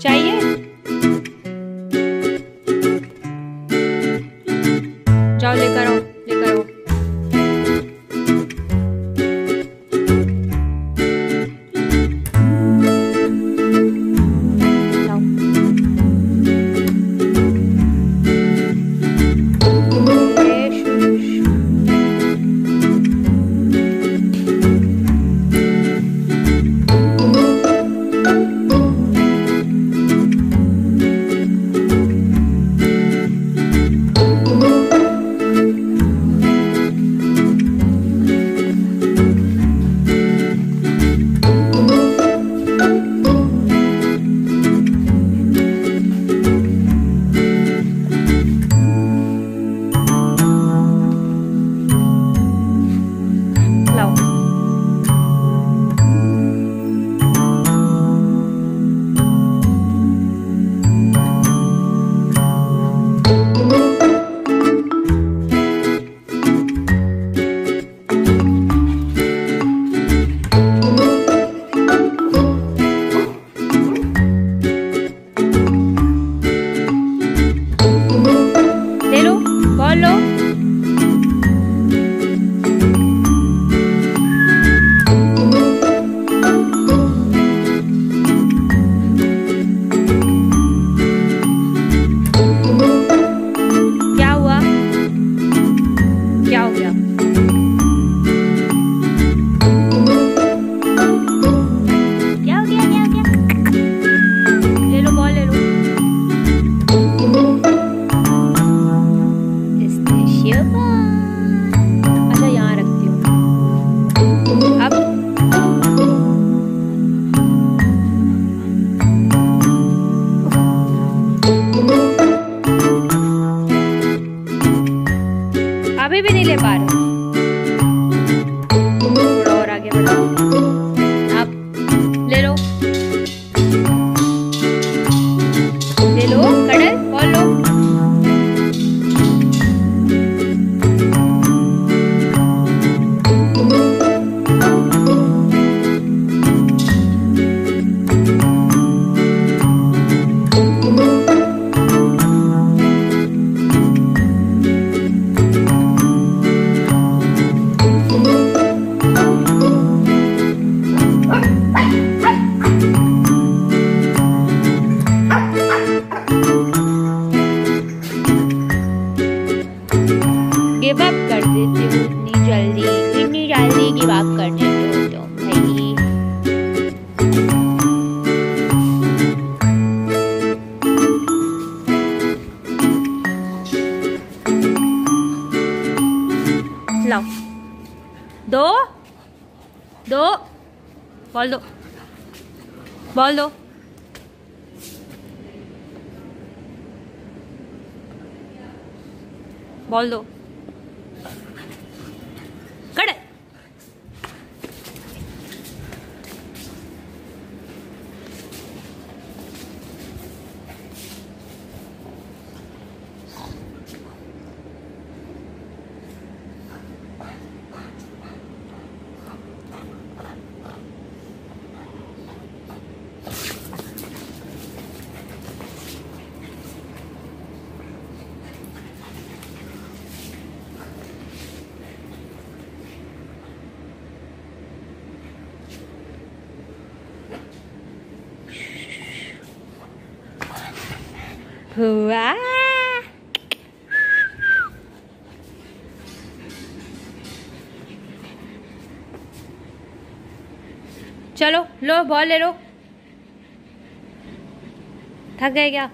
चाहिए solo अभी भी नहीं ले पा रहे। देते हो इतनी जल्दी इतनी जल्दी गिव अप कर देते हो तुम भाई लाओ। दो। दो। बॉल दो। बोल दो। बोल दो। हुआ चलो लो बॉल ले लो। थक गए क्या?